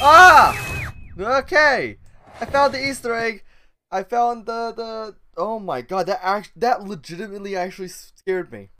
Ah! Okay. I found the Easter egg. I found the the. Oh my god, that act that legitimately actually scared me.